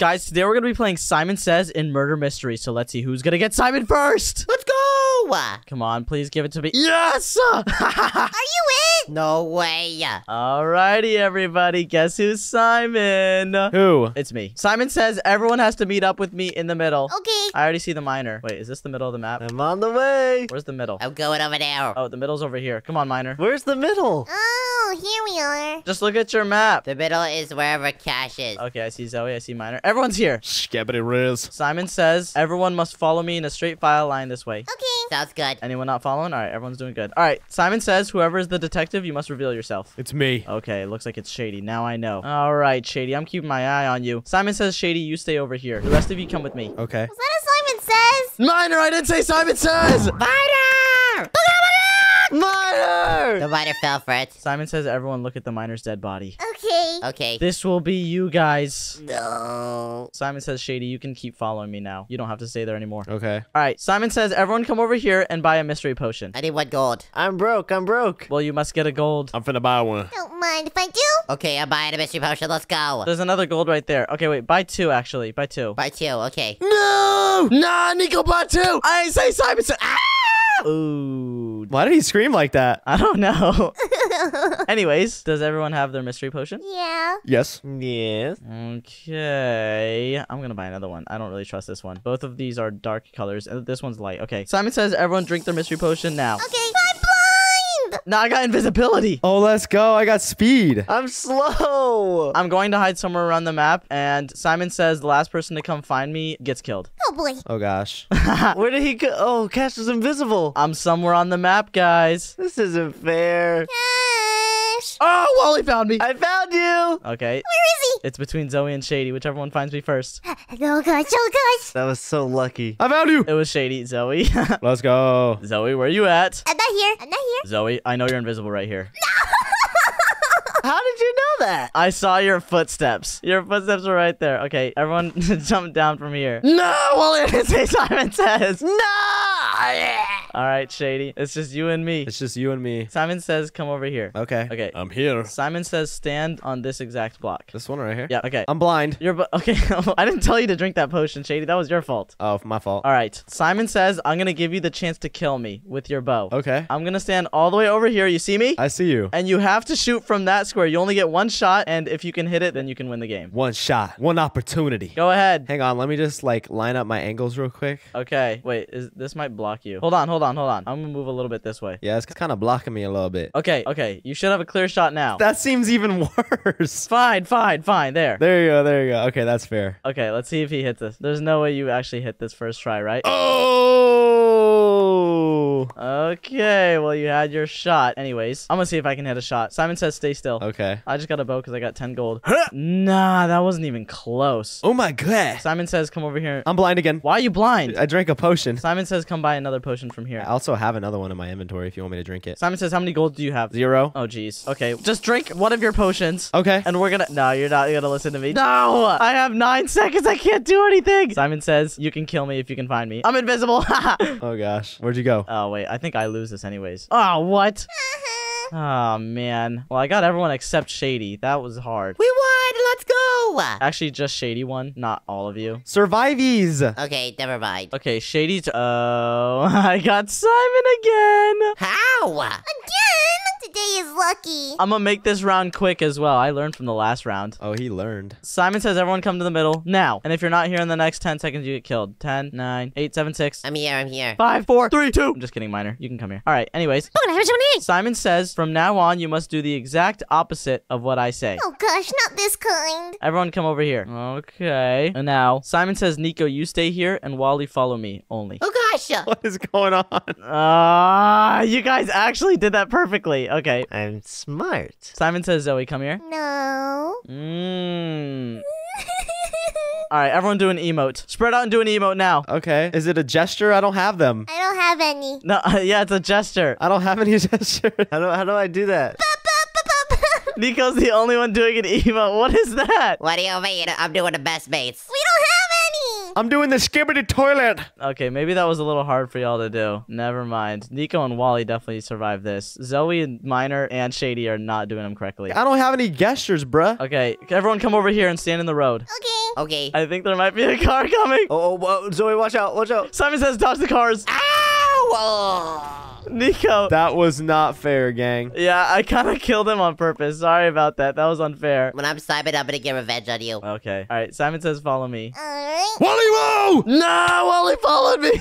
Guys, today we're going to be playing Simon Says in Murder Mystery. So let's see who's going to get Simon first. Let's go! Come on, please give it to me. Yes! Are you? No way. Alrighty, everybody. Guess who's Simon? Who? It's me. Simon says everyone has to meet up with me in the middle. Okay. I already see the miner. Wait, is this the middle of the map? I'm on the way. Where's the middle? I'm going over there. Oh, the middle's over here. Come on, miner. Where's the middle? Oh, here we are. Just look at your map. The middle is wherever Cash is. Okay, I see Zoe. I see miner. Everyone's here. Scabbity Riz. Simon says everyone must follow me in a straight file line this way. Okay. Sounds good. Anyone not following? All right, everyone's doing good. All right, Simon says whoever is the detective, you must reveal yourself. It's me. Okay, looks like it's Shady. Now I know. All right, Shady, I'm keeping my eye on you. Simon says, Shady, you stay over here. The rest of you come with me. Okay. Was that a Simon Says? Miner, I didn't say Simon says! Miner! Miner! The miner fell for it. Simon says, everyone look at the miner's dead body. Okay. Okay. This will be you guys. No. Simon says, Shady, you can keep following me now. You don't have to stay there anymore. Okay. All right, Simon says, everyone come over here and buy a mystery potion. I need one gold. I'm broke. I'm broke. Well, you must get a gold. I'm finna buy one. Don't mind if I do. Okay, I'm buying a mystery potion. Let's go. There's another gold right there. Okay, wait, buy two, actually. Buy two. Buy two. Okay. No! Nah, Nico bought two! I say Simon said, ah! Ooh. Why did he scream like that? I don't know. Anyways, does everyone have their mystery potion? Yeah. Yes. Yes. Okay. I'm gonna buy another one. I don't really trust this one. Both of these are dark colors, and this one's light. Okay. Simon says everyone drink their mystery potion now. Okay. I'm blind. Now I got invisibility. Oh, let's go. I got speed. I'm slow. I'm going to hide somewhere around the map, and Simon says the last person to come find me gets killed. Oh boy. Oh, gosh. Where did he go? Oh, Cash is invisible. I'm somewhere on the map, guys. This isn't fair. Ah, Gosh. Oh, Wally found me. I found you. Okay. Where is he? It's between Zoe and Shady, whichever one finds me first. Oh gosh. Oh gosh. That was so lucky. I found you. It was Shady, Zoe. Let's go. Zoe, where are you at? I'm not here. I'm not here. Zoe, I know you're invisible right here. No. How did you know that? I saw your footsteps. Your footsteps were right there. Okay, everyone jump down from here. No, Wally, I didn't say Simon says. No! All right, Shady. It's just you and me. It's just you and me. Simon says, come over here. Okay. Okay. I'm here. Simon says, stand on this exact block. This one right here? Yeah, okay. I'm blind. You're bu- okay. I didn't tell you to drink that potion, Shady. That was your fault. Oh, my fault. All right. Simon says, I'm going to give you the chance to kill me with your bow. Okay. I'm going to stand all the way over here. You see me? I see you. and you have to shoot from that square. You only get one shot, and if you can hit it, then you can win the game. One shot. One opportunity. Go ahead. Hang on. Let me just like line up my angles real quick. Okay. Wait, is this might block you. Hold on, hold on, hold on. I'm gonna move a little bit this way. Yeah, it's kind of blocking me a little bit. Okay, okay. You should have a clear shot now. That seems even worse. fine, fine, fine. There. There you go. There you go. Okay, that's fair. Okay, let's see if he hits this. There's no way you actually hit this first try, right? Oh. Oh. Okay, well you had your shot. Anyways, I'm gonna see if I can hit a shot. Simon says stay still. Okay. I just got a bow because I got 10 gold. nah, that wasn't even close. Oh my god. Simon says come over here. I'm blind again. Why are you blind? I drank a potion. Simon says come buy another potion from here. I also have another one in my inventory if you want me to drink it. Simon says, "How many gold do you have?" Zero. Oh, jeez. Okay, just drink one of your potions. Okay. And we're gonna. No, you're not gonna listen to me. No, I have nine seconds. I can't do anything. Simon says, "You can kill me if you can find me. I'm invisible." Oh gosh. Where'd you go? oh wait, I think I lose this anyways. Oh what? Oh man. Well, I got everyone except Shady. That was hard. We won. Let's go. Actually, just Shady won, not all of you. Survivees. Okay, never mind. Okay, Shady's. Oh, I got Simon again. How? Again. Today is lucky. I'm gonna make this round quick as well. I learned from the last round. Oh, he learned. Simon says everyone come to the middle now. And if you're not here in the next 10 seconds, you get killed. 10, 9, 8, 7, 6, I'm here. I'm here. 5, 4, 3, 2. I'm just kidding, Miner. You can come here. All right, anyways. Simon says from now on, you must do the exact opposite of what I say. Oh gosh, not this kind. Everyone come over here. Okay. And now, Simon says, Nico, you stay here, and Wally, follow me only. Oh gosh. What is going on? Ah, you guys actually did that perfectly. Okay. I'm smart. Simon says, Zoe, come here. No. Mmm. All right, everyone do an emote. Spread out and do an emote now. Okay. Is it a gesture? I don't have them. I don't have any. No, yeah, it's a gesture. I don't have any gesture. How do, how do I do that? Nico's the only one doing an emote. What is that? What do you mean? I'm doing the best mates. We don't have any. I'm doing the skibidi toilet. Okay, maybe that was a little hard for y'all to do. Never mind. Nico and Wally definitely survived this. Zoe and Miner and Shady are not doing them correctly. I don't have any gestures, bruh. Okay, everyone come over here and stand in the road. Okay. Okay. I think there might be a car coming. Oh, oh, oh, Zoe, watch out, watch out. Simon says dodge the cars. Ow! Oh. Nico. That was not fair, gang. Yeah, I kind of killed him on purpose. Sorry about that. That was unfair. When I'm Simon, I'm gonna get revenge on you. Okay. All right. Simon says follow me. Alright. Wally, whoa! No, Wally followed me.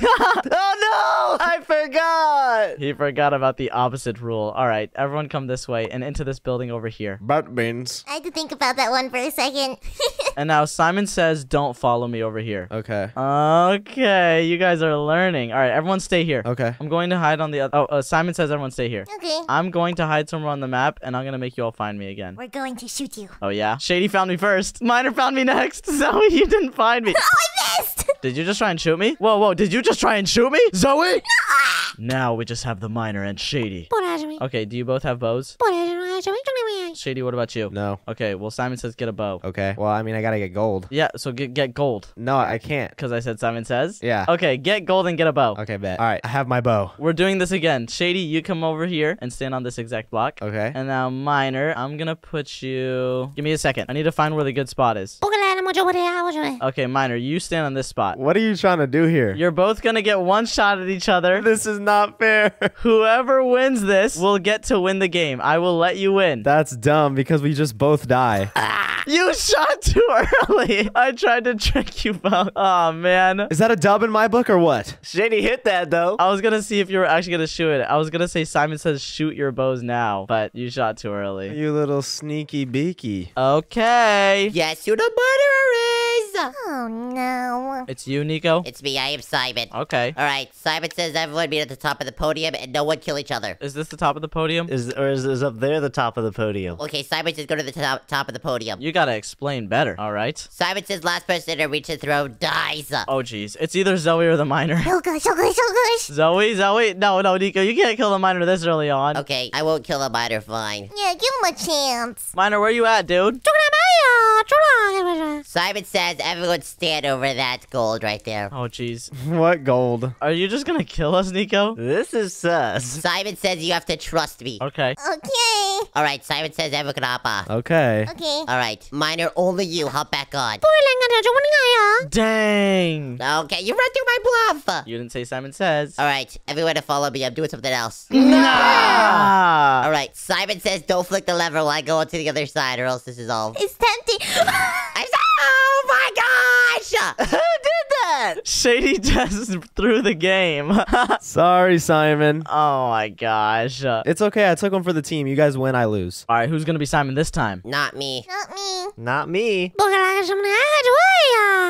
Oh no! I forgot. he forgot about the opposite rule. All right, everyone come this way and into this building over here. Butt beans. I had to think about that one for a second. And now Simon says don't follow me over here. Okay. Okay, you guys are learning. All right, everyone stay here. Okay. I'm going to hide on the other. Oh, uh, Simon says everyone stay here. okay. I'm going to hide somewhere on the map, and I'm gonna make you all find me again. We're going to shoot you. Oh yeah, Shady found me first. Miner found me next. Zoe, you didn't find me. Oh, I missed! Did you just try and shoot me? Whoa, whoa, did you just try and shoot me? Zoe? No. Now we just have the miner and Shady. Okay, do you both have bows? Shady, what about you? No. Okay, well Simon says get a bow. Okay. Well, I mean, I gotta get gold. Yeah, so get get gold. No, I can't. Because I said Simon says? Yeah. Okay, get gold and get a bow. Okay, bet. All right, I have my bow. We're doing this again. Shady, you come over here and stand on this exact block. Okay. And now, Miner, I'm gonna put you. Give me a second. I need to find where the good spot is. Okay, Miner, you stand on this spot. What are you trying to do here? You're both gonna get one shot at each other. This is not fair. Whoever wins this will get to win the game. I will let you win. That's dumb because we just both die. Ah! You shot too early. I tried to trick you both. Oh man. Is that a dub in my book or what? Shady hit that though. I was gonna see if you were actually gonna shoot it. I was gonna say Simon says shoot your bows now, but you shot too early. You little sneaky beaky. Okay. Yes, who the murderer is? Oh no. It's you, Nico. It's me. I am Simon. Okay. All right. Simon says everyone meet at the top of the podium and no one kill each other. Is this the top of the podium? Is or is, is up there the top of the podium? Okay, Simon says go to the top top of the podium. You gotta explain better. All right. Simon says last person to reach the throne dies. Oh jeez. It's either Zoe or the miner. Oh gosh, oh gosh, oh gosh. Zoe, Zoe. No, no, Nico. You can't kill the miner this early on. Okay, I won't kill the miner. Fine. Yeah, give him a chance. Miner, where you at, dude? Simon says everyone stand over that gold right there. Oh jeez. What gold? Are you just gonna kill us, Nico? This is sus. Simon says you have to trust me. Okay. Okay. All right, Simon says everyone can hop on. Okay. Okay. All right, miner, only you hop back on. Dang. Okay, you run through my bluff. You didn't say Simon says. All right, everyone to follow me. I'm doing something else. Nah. All right, Simon says don't flick the lever while I go on to the other side, or else this is all. It's tempting. I oh my gosh! Who did that? Shady just threw the game. Sorry, Simon. oh my gosh. It's okay. I took one for the team. You guys win, I lose. all right, who's gonna be Simon this time? Not me. Not me. Not me.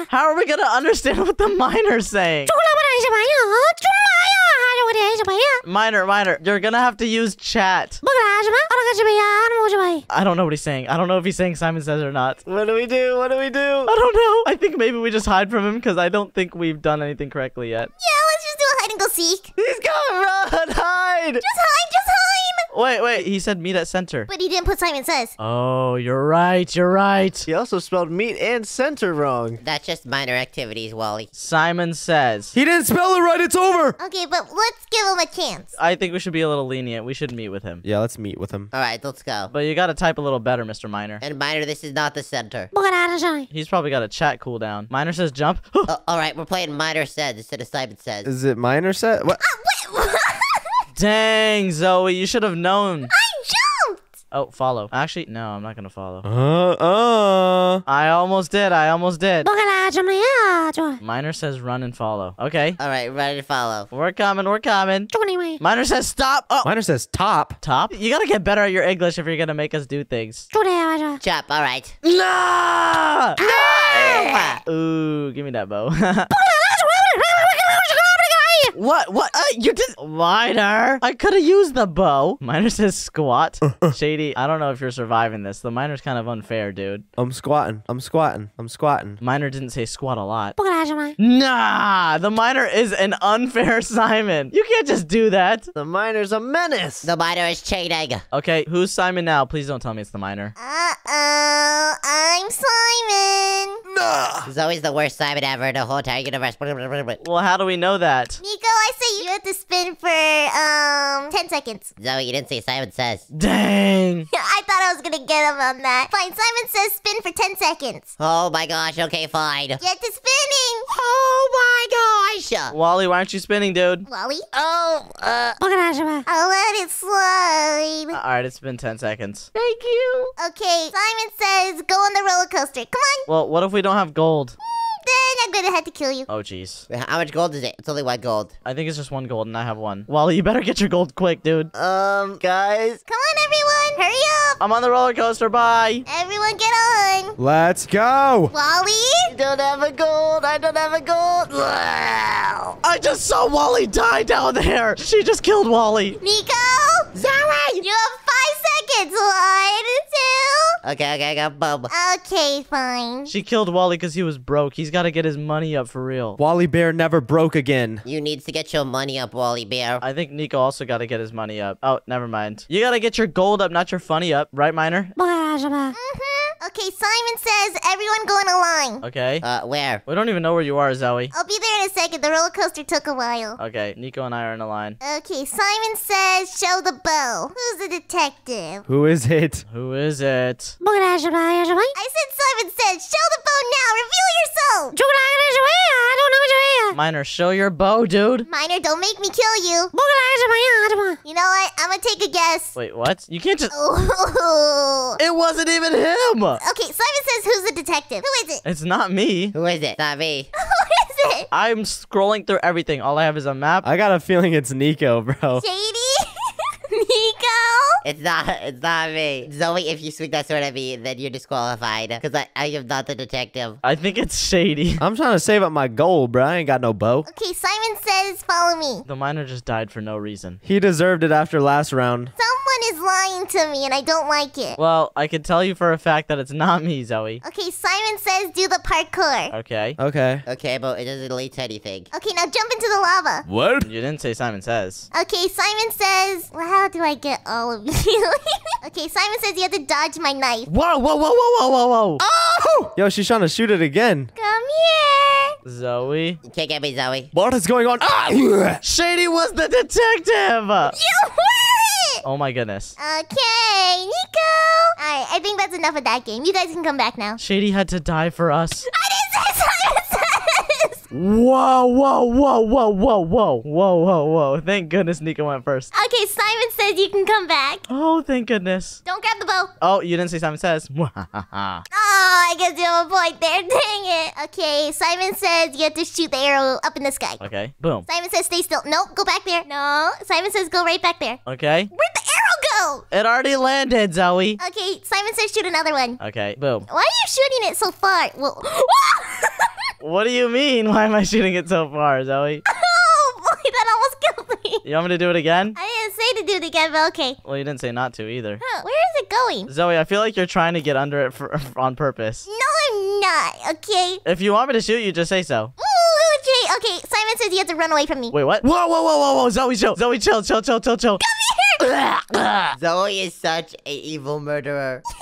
How are we gonna understand what the miner's saying? Miner, minor. you're gonna have to use chat. I don't know what he's saying. I don't know if he's saying Simon says or not. What do we do? What do we do? I don't know. I think maybe we just hide from him because I don't think we've done anything correctly yet. Yeah, let's just do a hide and go seek. He's gonna run, hide. Just hide, just hide. Wait, wait. He said meet at center. But he didn't put Simon Says. Oh, you're right. You're right. He also spelled meat and center wrong. That's just minor activities, Wally. Simon says. He didn't spell it right. It's over. Okay, but let's give him a chance. I think we should be a little lenient. We should meet with him. Yeah, let's meet with him. All right, let's go. But you gotta type a little better, Mr. Miner. And Miner, this is not the center. He's probably got a chat cooldown. Miner says jump. Uh, all right, we're playing Miner says instead of Simon says. Is it Miner set? What? Wait, Dang, Zoe, you should have known. I jumped. Oh, follow. Actually, no, I'm not gonna follow. Uh, uh. I almost did. I almost did. Miner says run and follow. Okay. All right, ready to follow. We're coming. We're coming. Miner says stop. Oh, Miner says top. top. You gotta get better at your English if you're gonna make us do things. Chop. All right. No! No! Ooh, give me that bow. What? What? Uh, you did. Miner. I could have used the bow. Miner says squat. Shady, I don't know if you're surviving this. The miner's kind of unfair, dude. I'm squatting. I'm squatting. I'm squatting. Miner didn't say squat a lot. Nah, the miner is an unfair Simon. You can't just do that. The miner's a menace. The miner is cheating. Okay, who's Simon now? Please don't tell me it's the miner. Uh-oh, I'm Simon. Zoe's the worst Simon ever in the whole entire universe. Well, how do we know that? Nico, I say you have to spin for, um, 10 seconds. Zoe, you didn't say Simon says. Dang. I thought I was gonna get him on that. Fine, Simon says spin for 10 seconds. Oh my gosh, okay, fine. Get to spinning. Oh my gosh! Wally, why aren't you spinning, dude? Wally, Oh, uh, I'll let it slide. All right, it's been 10 seconds. thank you. Okay, Simon says go on the roller coaster. Come on. Well, what if we don't have gold? Then I'm gonna have to kill you. Oh, jeez. How much gold is it? It's only one gold. I think it's just one gold and I have one. Wally, you better get your gold quick, dude. Um, guys. Come on, everyone. Hurry up. I'm on the roller coaster. Bye. Everyone get on. Let's go. Wally? I don't have a gold. I don't have a gold. I just saw Wally die down there. She just killed Wally. Nico? Zoe! You have five seconds. One, two. Okay, okay, I got bum. Okay, fine. She killed Wally because he was broke. He's got to get his money up for real. Wally Bear never broke again. You needs to get your money up, Wally Bear. I think Nico also got to get his money up. Oh, never mind. You got to get your gold up, not your funny up, right, Miner? Mm-hmm. Okay, Simon says everyone go in a line. Okay. Uh, where? We don't even know where you are, Zoe. I'll be there in a second. The roller coaster took a while. Okay, Nico and I are in a line. Okay, Simon says show the bow. Who's the detective? Who is it? Who is it? I said Simon says show the bow now. Reveal yourself. I don't know Miner, show your bow, dude. Miner, don't make me kill you. You know what? I'm gonna take a guess. Wait, what? You can't just. Oh. It wasn't even him. Okay, Simon says who's the detective? Who is it? It's not me. Who is it? Not me. Who is it? I'm scrolling through everything. All I have is a map. I got a feeling it's Nico, bro. Shady? Nico? It's not. It's not me. Zoe, if you speak that sword at me, then you're disqualified. Because I, I am not the detective. I think it's Shady. I'm trying to save up my gold, bro. I ain't got no bow. Okay, Simon says follow me. The miner just died for no reason. He deserved it after last round. Someone is lying to me and I don't like it. Well, I can tell you for a fact that it's not me, Zoe. Okay, Simon says do the parkour. Okay. Okay. Okay, but it doesn't lead to anything. Okay, now jump into the lava. What? You didn't say Simon Says. Okay, Simon says, well, how do I get all of you? okay, Simon says you have to dodge my knife. Whoa, whoa, whoa, whoa, whoa, whoa, whoa. Oh! Yo, she's trying to shoot it again. Come here. Zoe. You can't get me, Zoe. What is going on? Ah! Shady was the detective. You were it. Oh my goodness. Okay, Nico. All right, I think that's enough of that game. You guys can come back now. Shady had to die for us. I didn't say Simon says. Whoa, whoa, whoa, whoa, whoa, whoa, whoa, whoa, whoa. Thank goodness Nico went first. Okay, Simon says you can come back. Oh, thank goodness. Don't grab the bow. Oh, you didn't say Simon Says. Oh, I guess you have a point there. Dang it. Okay, Simon says you have to shoot the arrow up in the sky. okay, boom. Simon says stay still. Nope, go back there. No. Simon says go right back there. Okay. Where'd the? It already landed, Zoe. Okay, Simon says shoot another one. Okay, boom. Why are you shooting it so far? Well, What do you mean? Why am I shooting it so far, Zoe? oh boy, that almost killed me. You want me to do it again? I didn't say to do it again, but okay. Well, you didn't say not to either. Huh, where is it going? Zoe, I feel like you're trying to get under it for, on purpose. No, I'm not. Okay. If you want me to shoot you, just say so. Ooh, okay. Okay. Simon says you have to run away from me. Wait, what? Whoa, whoa, whoa, whoa, whoa, Zoe, chill. Zoe, chill, chill, chill, chill, chill. Zoe is such a evil murderer.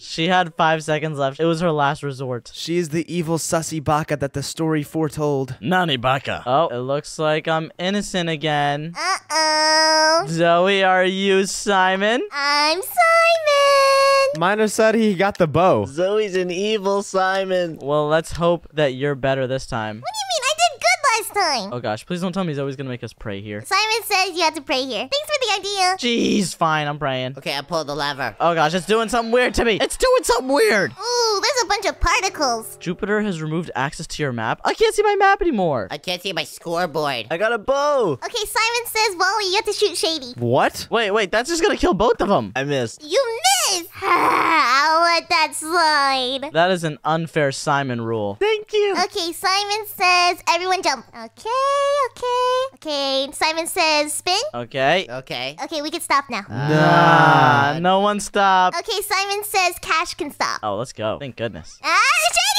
She had five seconds left. It was her last resort. She is the evil sussy baka that the story foretold. Nani baka. Oh, it looks like I'm innocent again. Uh oh. Zoe, are you Simon? I'm Simon. Miner said he got the bow. Zoe's an evil Simon. Well, let's hope that you're better this time. What do you last time. Oh gosh, please don't tell me he's always gonna make us pray here. Simon says you have to pray here. Thanks for the idea. Jeez, fine, I'm praying. Okay, I pulled the lever. Oh gosh, it's doing something weird to me. It's doing something weird. Ooh, there's a bunch of particles. Jupiter has removed access to your map. I can't see my map anymore. I can't see my scoreboard. I got a bow. Okay, Simon says, Wally, you have to shoot Shady. What? Wait, wait, that's just gonna kill both of them. I missed. You this. I'll let that slide. That is an unfair Simon rule. Thank you. Okay, Simon says everyone jump. Okay, okay. Okay, Simon says spin. Okay. Okay. Okay, we can stop now. Nah, no one stop. Okay, Simon says cash can stop. Oh, let's go. Thank goodness. Ah,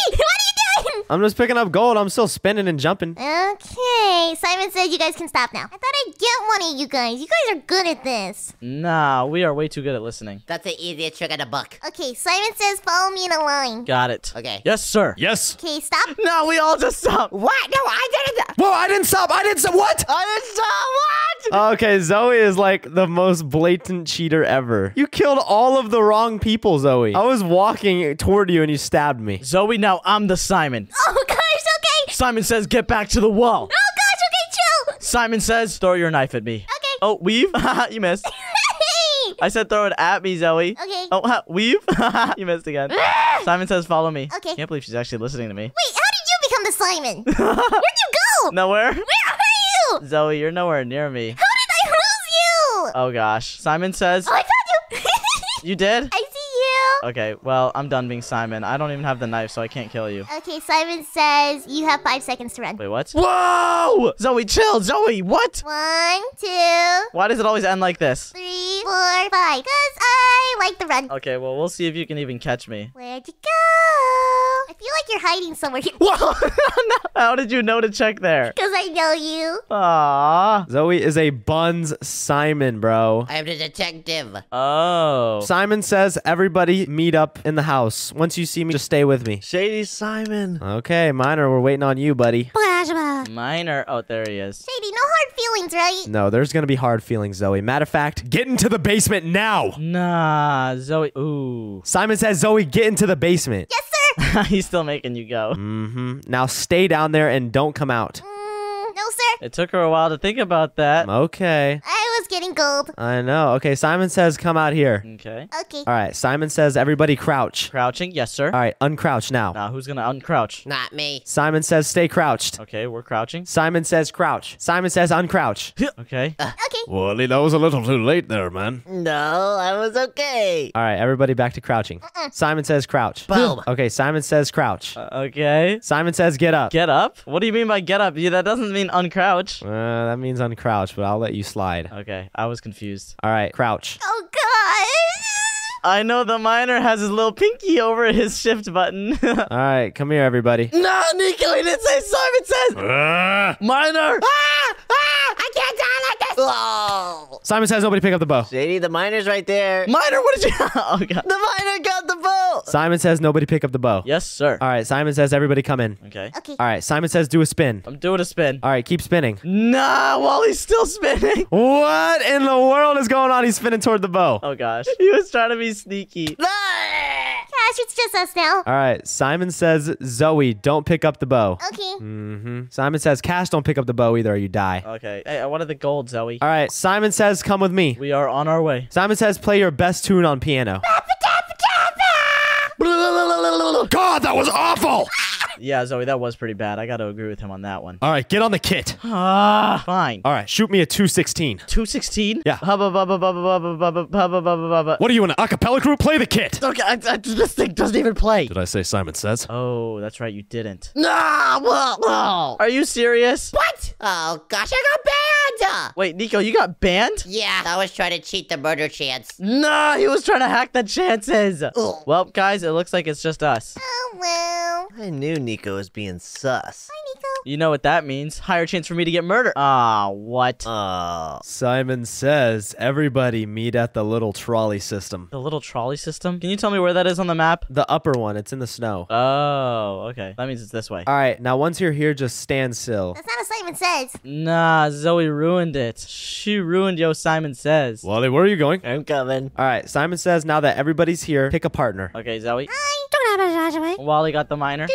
Shady, what are? I'm just picking up gold. I'm still spinning and jumping. Okay, Simon said you guys can stop now. I thought I'd get one of you guys. You guys are good at this. Nah, we are way too good at listening. That's the easiest trick in the book. Okay, Simon says follow me in a line. Got it. Okay. Yes, sir. Yes. Okay, stop. No, we all just stop. What? No, I didn't. Whoa, I didn't stop. I didn't stop. What? I didn't stop. What? Okay, Zoe is like the most blatant cheater ever. You killed all of the wrong people, Zoe. I was walking toward you and you stabbed me. Zoe, now I'm the Simon. Oh gosh, okay. Simon says, get back to the wall. Oh gosh, okay, chill. Simon says, throw your knife at me. Okay. Oh, weave? you missed. I said throw it at me, Zoe. Okay. Oh, ha, weave? you missed again. Simon says, follow me. Okay. Can't believe she's actually listening to me. Wait, how did you become the Simon? Where'd you go? Nowhere? Where are you? Zoe, you're nowhere near me. How did I lose you? Oh, gosh. Simon says, Oh, I found you. you did? I. Okay, well, I'm done being Simon. I don't even have the knife, so I can't kill you. Okay, Simon says you have five seconds to run. Wait, what? Whoa! Zoe, chill! Zoe, what? One, two, Why does it always end like this? three, four, five. Cause I like to run. Okay, well, we'll see if you can even catch me. Where'd you go? I feel like you're hiding somewhere. Whoa! How did you know to check there? Cause I know you. Aww. Zoe is a buns Simon, bro. I am the detective. Oh. Simon says everybody meet up in the house. Once you see me, just stay with me. Shady Simon. Okay, Miner, we're waiting on you, buddy. Miner. Oh, there he is. Shady, no hard feelings, right? No, there's gonna be hard feelings, Zoe. Matter of fact, get into the basement now. Nah, Zoe. Ooh. Simon says, Zoe, get into the basement. Yes, sir. He's still making you go. Mm-hmm. Now stay down there and don't come out. Mm, no, sir. It took her a while to think about that. Okay. I was getting gold. I know. Okay, Simon says, come out here. Okay. Okay. All right, Simon says, everybody crouch. Crouching. Yes, sir. All right, uncrouch now. Now, who's gonna uncrouch? Not me. Simon says, stay crouched. Okay, we're crouching. Simon says, crouch. Simon says, uncrouch. Okay. Okay. Wally, that was a little too late there, man. No, I was okay. All right, everybody back to crouching. Simon says, crouch. Boom. Okay, Simon says, crouch. Uh, okay. Simon says, get up. Get up? What do you mean by get up? Yeah, that doesn't mean uncrouch. Uh, that means uncrouch, but I'll let you slide. Okay, I was confused. All right, crouch. Oh gosh. I know the miner has his little pinky over his shift button. All right, come here, everybody. no, Nico, he didn't say Simon says Ah! miner. Ah! I can't die like this. Oh. Simon says, nobody pick up the bow. Shady, the miner's right there. Miner, what did you? oh god. The miner got the boat. Simon says, nobody pick up the bow. Yes, sir. All right, Simon says, everybody come in. Okay. Okay. All right, Simon says, do a spin. I'm doing a spin. All right, keep spinning. Nah, Wally's still spinning. What in the world is going on? He's spinning toward the bow. Oh gosh. He was trying to be sneaky. Cash, it's just us now. All right, Simon says, Zoe, don't pick up the bow. Okay. Mm-hmm. Simon says, Cash, don't pick up the bow either, or you die. Okay. Hey, I wanted the gold, Zoe. All right, Simon says, come with me. We are on our way. Simon says, play your best tune on piano. God, that was awful! Yeah, Zoe, that was pretty bad. I got to agree with him on that one. All right, get on the kit. Ah, fine. All right, shoot me a 216. 216? Yeah. Hubba bubba bubba bubba bubba bubba bubba bubba. What are you in an acapella group? Play the kit. Okay, I, I, this thing doesn't even play. Did I say Simon says? Oh, that's right, you didn't. Nah, well, well. Are you serious? What? Oh gosh, I got Wait, Nico, you got banned? Yeah, I was trying to cheat the murder chance. Nah, he was trying to hack the chances. Ugh. Well, guys, it looks like it's just us. Oh well. I knew Nico was being sus. Nico. You know what that means. Higher chance for me to get murdered. Ah, what? Oh. Simon says, everybody meet at the little trolley system. the little trolley system? Can you tell me where that is on the map? The upper one, it's in the snow. Oh, okay. That means it's this way. All right, now once you're here, just stand still. That's not what Simon says. Nah, Zoe ruined it. She ruined Yo Simon Says. Wally, where are you going? I'm coming. All right, Simon says, now that everybody's here, pick a partner. Okay, Zoe. Hi. Don't have a Wally got the miner.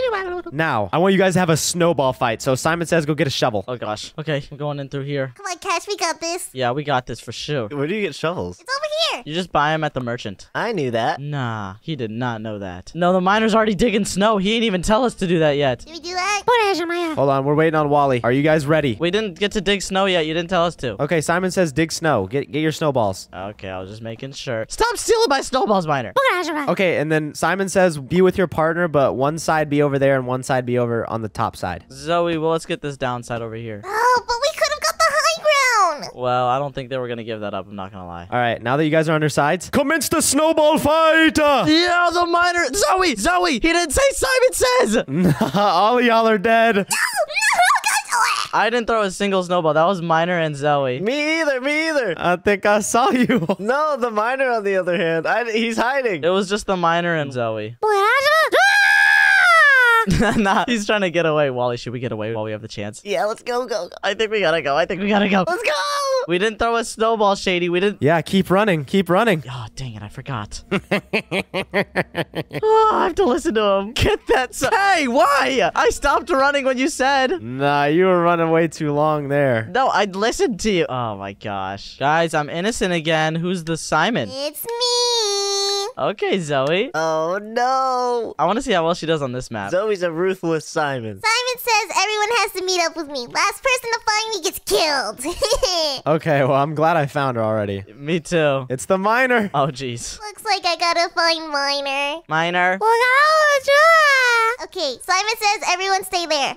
Now, I want you guys to have a snowball fight. So Simon says, go get a shovel. Oh gosh. Okay, I'm going in through here. Come on, Cash, we got this. Yeah, we got this for sure. Where do you get shovels? It's over here. You just buy them at the merchant. I knew that. Nah, he did not know that. No, the miner's already digging snow. He ain't even tell us to do that yet. Did we do that? Hold on, we're waiting on Wally. Are you guys ready? We didn't get to dig snow yet. You didn't tell us to. Okay, Simon says dig snow. Get get your snowballs. Okay, I was just making sure. Stop stealing my snowballs, Miner. Okay, and then Simon says be with your partner, but one side be over there and one side be over on the top side. Zoe, well, let's get this downside over here. Oh, but we could have got the high ground. Well, I don't think they were gonna give that up. I'm not gonna lie. All right, now that you guys are on your sides, Commence the snowball fight! Yeah, the miner. Zoe, Zoe. He didn't say Simon says. all of y'all are dead. No, no, guys. I didn't throw a single snowball. That was Miner and Zoe. Me either, me either. I think I saw you. No, the miner, on the other hand, I, he's hiding. It was just the miner and Zoe. nah, he's trying to get away. Wally, should we get away while we have the chance? Yeah, let's go, go, go. I think we gotta go. I think we gotta go. Let's go! We didn't throw a snowball, Shady. We didn't. yeah, keep running, keep running. Oh, dang it. I forgot. oh, I have to listen to him. Get that. So- hey, why? I stopped running when you said. Nah, you were running way too long there. No, I listened to you. Oh my gosh. Guys, I'm innocent again. Who's the Simon? It's me. Okay, Zoe. Oh, no. I want to see how well she does on this map. Zoe's a ruthless Simon. Simon says everyone has to meet up with me. Last person to find me gets killed. Okay, well, I'm glad I found her already. Me too. It's the miner. Oh, jeez. Looks like I gotta find Miner. Miner. Okay, Simon says everyone stay there. Miner!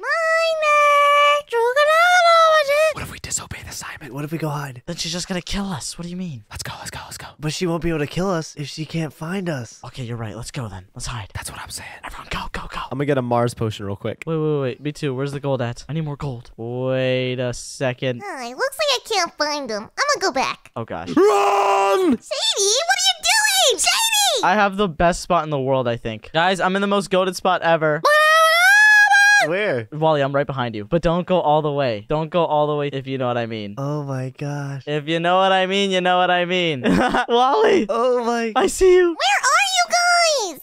what if we disobey the Simon? What if we go hide? Then she's just gonna kill us. What do you mean? Let's go, let's go, let's go. But she won't be able to kill us if she can't find us. Okay, you're right. Let's go then. Let's hide. That's what I'm saying. Everyone, go, go, go. I'm gonna get a Mars potion real quick. Wait, wait, wait. Me too. Where's the gold at? I need more gold. Wait a second. Ah, it looks like I can't find him. I'm gonna go back. Oh gosh. Run! Sadie, what are you doing? Sadie! I have the best spot in the world, I think. Guys, I'm in the most goaded spot ever. Where? Wally, I'm right behind you. But don't go all the way. Don't go all the way if you know what I mean. Oh my gosh. If you know what I mean, you know what I mean. Wally, Oh my. I see you. Where are you guys?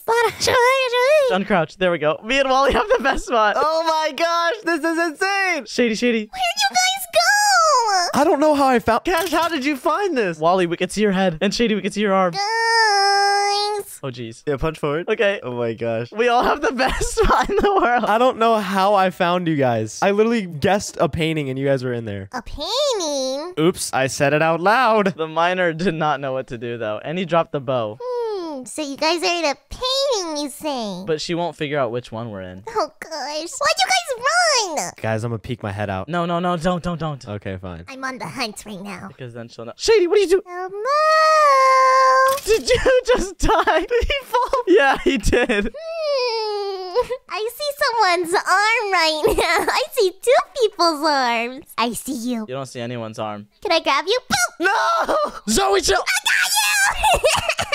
Uncrouch. There we go. Me and Wally have the best spot. Oh my gosh, this is insane. Shady, shady. Where'd you guys go? I don't know how I found. Cash, how did you find this? Wally, we can see your head. And Shady, we can see your arm. Guys. Oh, jeez. Yeah, punch forward. Okay. Oh my gosh. We all have the best spot in the world. I don't know how I found you guys. I literally guessed a painting and you guys were in there. A painting? Oops, I said it out loud. The miner did not know what to do, though. And he dropped the bow. Hmm, so you guys are in a painting, you say? But she won't figure out which one we're in. oh gosh. Why'd you guys run? Guys, I'm gonna peek my head out. No, no, no. Don't, don't, don't. Okay, fine. I'm on the hunt right now. Because then she'll know. Shady, what are you doing? Hello? Did you just die? Did he fall? Yeah, he did. Hmm, I see someone's arm right now. I see two people's arms. I see you. You don't see anyone's arm. Can I grab you? Boop! No! Zoe, chill. I got you!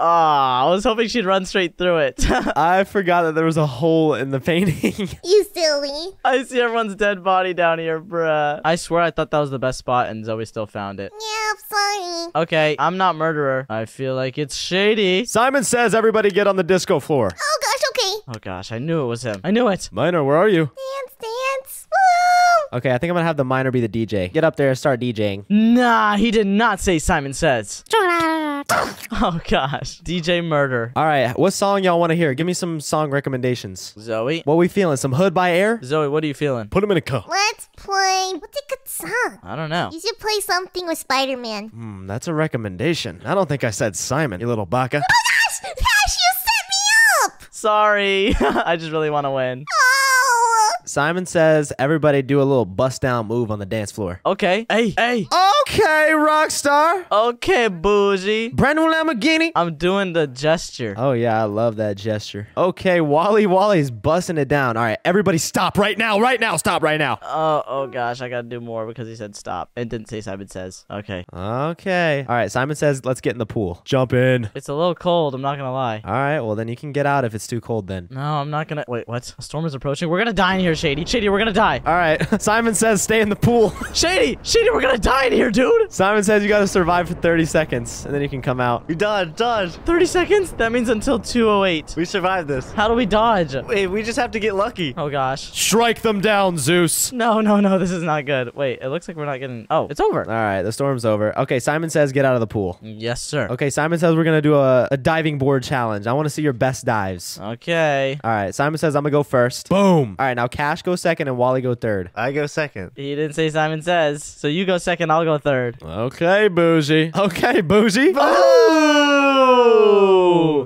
Ah, I was hoping she'd run straight through it. I forgot that there was a hole in the painting. you silly. I see everyone's dead body down here, bruh. I swear I thought that was the best spot, and Zoe still found it. Yeah, I'm sorry. Okay, I'm not murderer. I feel like it's shady. Simon says everybody get on the disco floor. Oh gosh, okay. Oh gosh, I knew it was him. I knew it. Miner, where are you? Dance, dance. Woo! Okay, I think I'm gonna have the miner be the DJ. Get up there and start DJing. Nah, he did not say Simon Says. Oh gosh, DJ Murder. All right, what song y'all want to hear? Give me some song recommendations. Zoe? What we feeling? Some Hood by Air? Zoe, what are you feeling? Put him in a cup. Let's play. What's a good song? I don't know. You should play something with Spider Man. Hmm, that's a recommendation. I don't think I said Simon, you little baka. Oh gosh! Ash, you set me up! Sorry. I just really want to win. Oh! Simon says everybody do a little bust down move on the dance floor. Okay. Hey, hey. Okay, Rockstar. Okay, bougie. Brand new Lamborghini. I'm doing the gesture. Oh yeah, I love that gesture. Okay, Wally Wally's busting it down. All right, everybody stop right now, right now, stop right now. Oh, oh gosh, I gotta do more because he said stop. It didn't say Simon Says. Okay. Okay. All right, Simon says let's get in the pool. Jump in. It's a little cold, I'm not gonna lie. All right, well then you can get out if it's too cold then. No, I'm not gonna. Wait, what? A storm is approaching. We're gonna die in here, Shady. Shady, we're gonna die. All right, Simon says stay in the pool. Shady, Shady, we're gonna die in here, dude. Simon says you gotta survive for 30 seconds, and then you can come out. We dodge, dodge. 30 seconds? That means until 208. We survived this. How do we dodge? Wait, we just have to get lucky. Oh gosh. Strike them down, Zeus. No, no, no, this is not good. Wait, it looks like we're not getting. Oh, it's over. All right, the storm's over. Okay, Simon says get out of the pool. Yes, sir. Okay, Simon says we're gonna do a, a diving board challenge. I want to see your best dives. Okay. All right, Simon says I'm gonna go first. Boom. All right, now Cash go second and Wally go third. I go second. He didn't say Simon says. So you go second, I'll go third. Okay, bougie. Okay, bougie. Oh!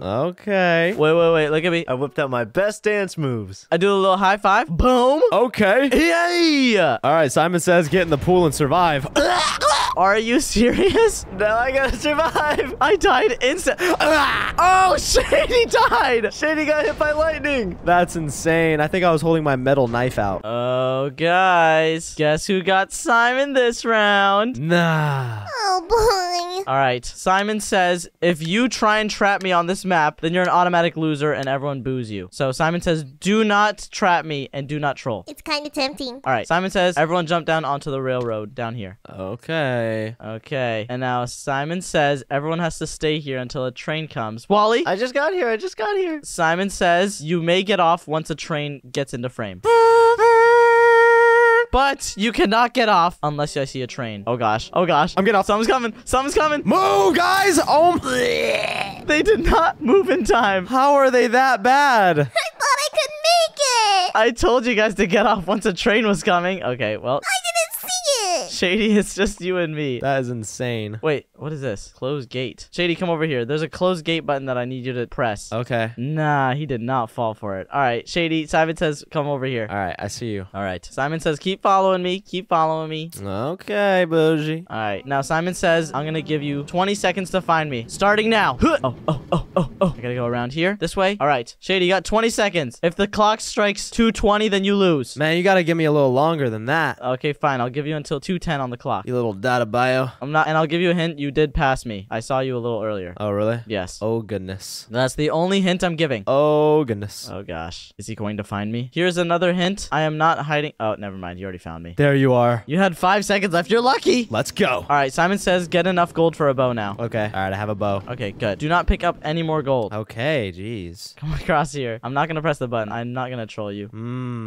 oh! Okay. Wait, wait, wait. Look at me. I whipped out my best dance moves. I do a little high five. Boom. Okay. Yay! All right, Simon says get in the pool and survive. Are you serious? Now I gotta survive. I died instant. Ah! Oh, Shady died. Shady got hit by lightning. That's insane. I think I was holding my metal knife out. Oh, guys. Guess who got Simon this round? Nah. Oh boy. All right. Simon says if you try and trap me on this map, then you're an automatic loser and everyone boos you. So Simon says do not trap me and do not troll. It's kind of tempting. All right. Simon says everyone jump down onto the railroad down here. Okay. Okay. And now Simon says everyone has to stay here until a train comes. Wally? I just got here. I just got here. Simon says you may get off once a train gets into frame. But you cannot get off unless I see a train. Oh gosh. Oh gosh. I'm getting off. Someone's coming. Someone's coming. Move, guys. Oh. They did not move in time. How are they that bad? I thought I could make it. I told you guys to get off once a train was coming. Okay, well, I didn't see it. Shady, it's just you and me. That is insane. Wait, what is this? Close gate. Shady, come over here. There's a close gate button that I need you to press. Okay. Nah, he did not fall for it. All right, Shady, Simon says come over here. All right, I see you. All right. Simon says keep following me. Keep following me. Okay, bougie. All right. Now Simon says I'm gonna give you 20 seconds to find me. Starting now. Oh, oh, oh, oh, oh. I gotta go around here. This way. All right. Shady, you got 20 seconds. If the clock strikes 220, then you lose. Man, you gotta give me a little longer than that. Okay, fine. I'll give you until 210 on the clock. You little data bio. I'm not, and I'll give you a hint. You did pass me. I saw you a little earlier. Oh, really? Yes. Oh, goodness. That's the only hint I'm giving. Oh, goodness. Oh gosh. Is he going to find me? Here's another hint. I am not hiding. Oh, never mind. You already found me. There you are. You had five seconds left. You're lucky. Let's go. All right. Simon says get enough gold for a bow now. Okay. All right, I have a bow. Okay, good. Do not pick up any more gold. Okay, jeez. Come across here. I'm not gonna press the button. I'm not gonna troll you.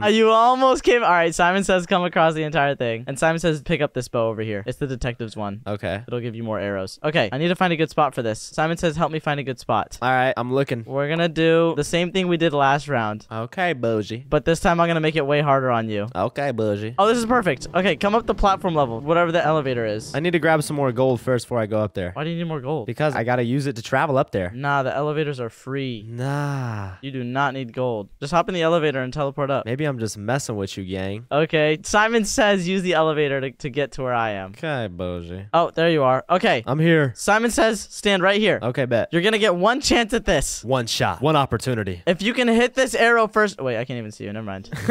Uh, you almost came. All right. Simon says come across the entire thing, and Simon says pick up this bow over here. It's the detective's one. Okay. It'll give you more arrows. Okay. I need to find a good spot for this. Simon says help me find a good spot. All right, I'm looking. We're gonna do the same thing we did last round, Okay, bougie. but this time I'm gonna make it way harder on you. Okay, bougie. Oh, this is perfect. Okay, come up the platform level, whatever the elevator is. I need to grab some more gold first before I go up there. Why do you need more gold? Because I gotta use it to travel up there. Nah, the elevators are free. Nah. You do not need gold. Just hop in the elevator and teleport up. Maybe I'm just messing with you, gang. Okay, Simon says use the elevator to, to get to where I am. Okay, bougie. Oh, there you are. Okay. I'm here. Simon says stand right here. Okay, bet. You're gonna get one chance at this. One shot. One opportunity. If you can hit this arrow first. Wait, I can't even see you. Never mind.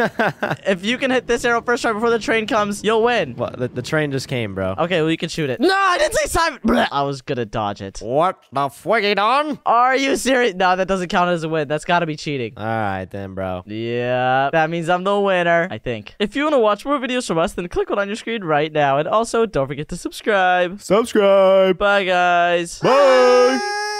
if you can hit this arrow first right before the train comes, you'll win. What? The, the train just came, bro. Okay, well, you can shoot it. No, I didn't say Simon. Blech. I was gonna dodge it. What the fwiggy on? Are you serious? No, that doesn't count as a win. That's gotta be cheating. All right, then, bro. Yeah, that means I'm the winner, I think. If you want to watch more videos from us, then click one on your screen right now. And also, don't forget to subscribe. Subscribe. Bye, guys. Bye. Bye.